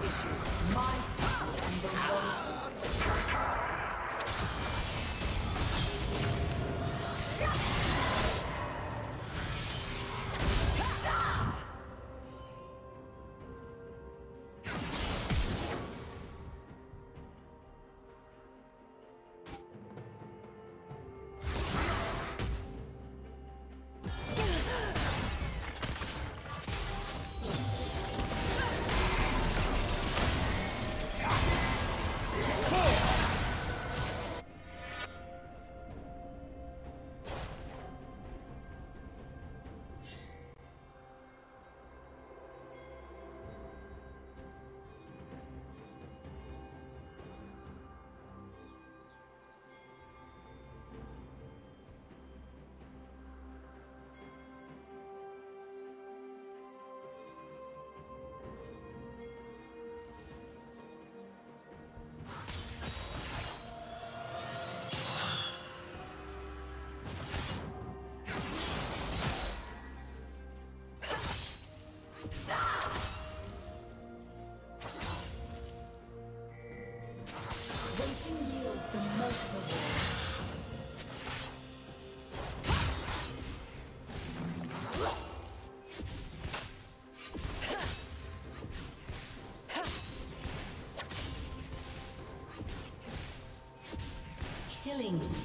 Issue. My style and Killing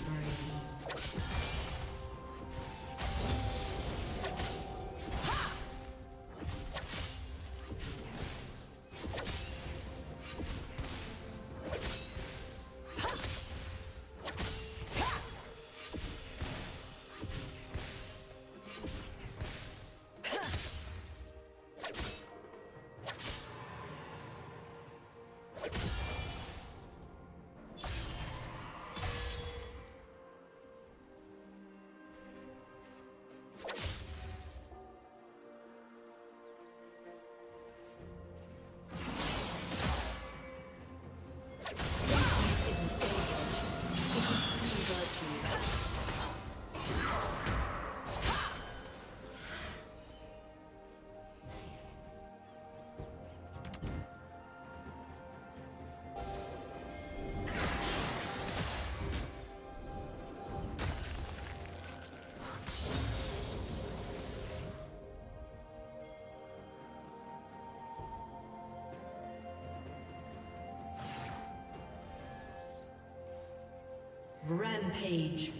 Rampage.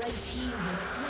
Red team has slain.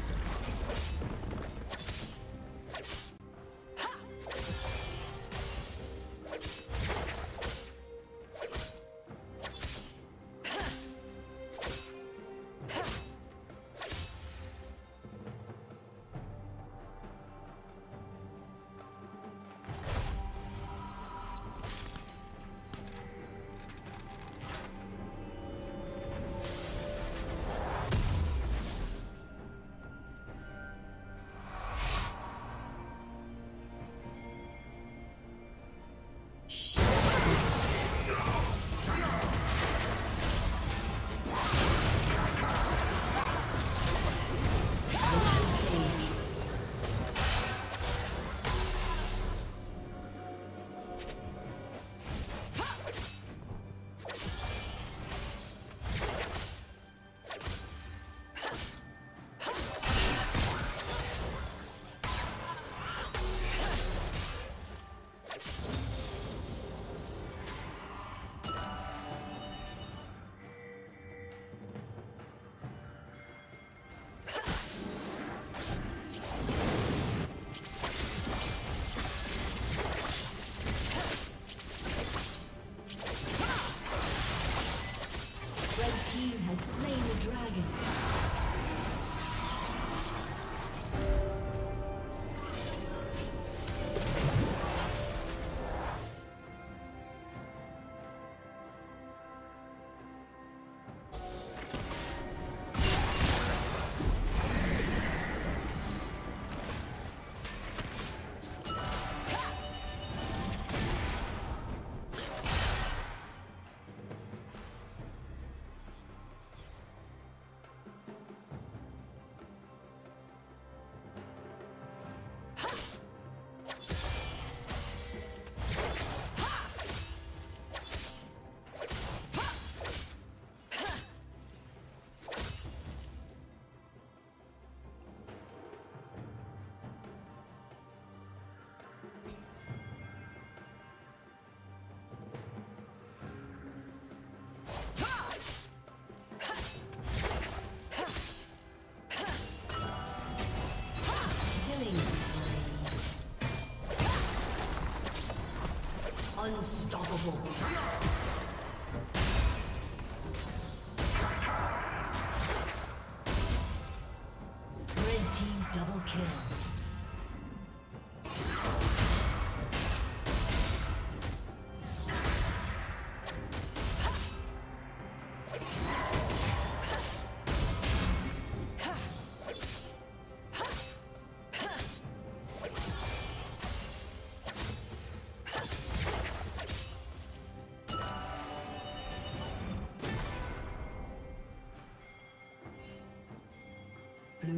Unstoppable.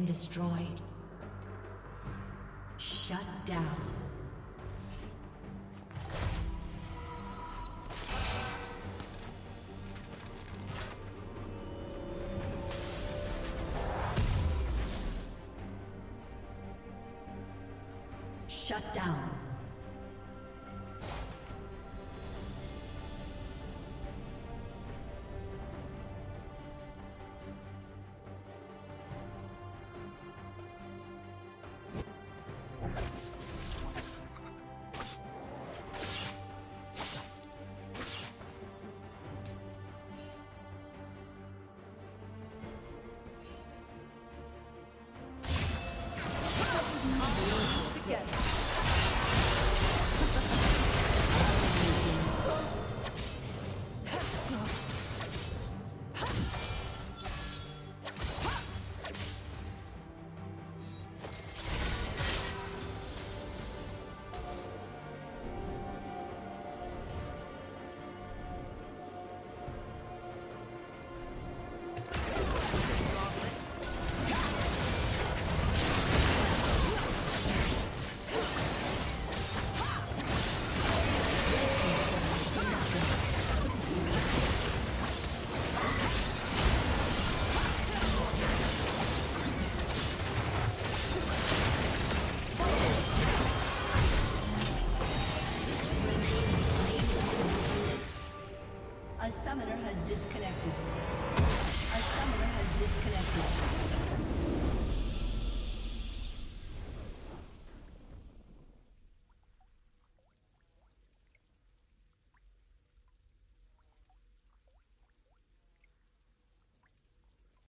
Been destroyed. Shut down. Shut down.